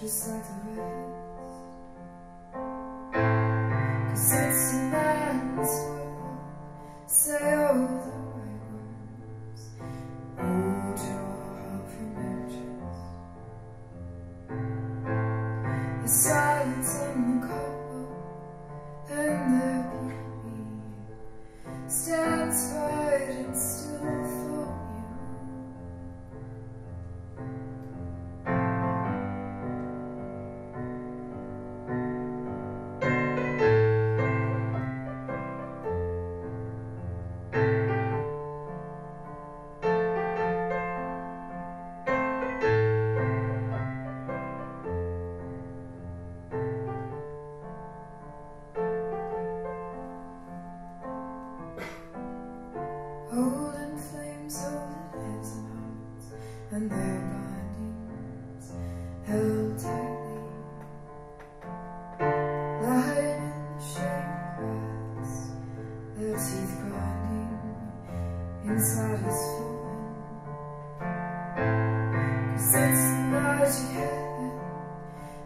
just like the rest. Cause it's a man's world, say all the right words, hold your. The silence and the cold and the beauty stands quiet and still inside is flowing Cause it's the magic heaven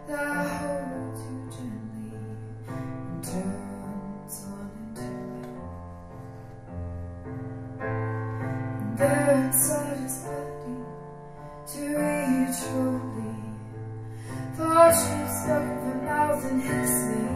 that holds you gently and turns on into And there inside is bedding to reach holy Thought she's stuck in the mouth and hissing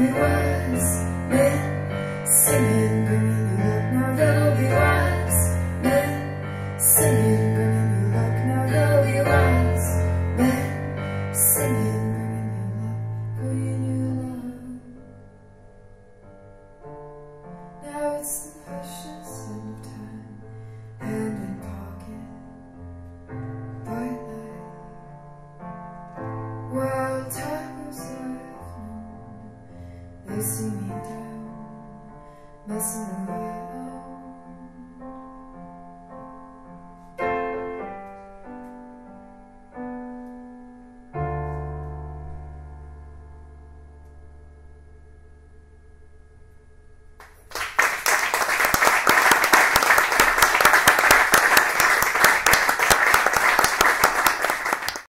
it was, we're. Listen.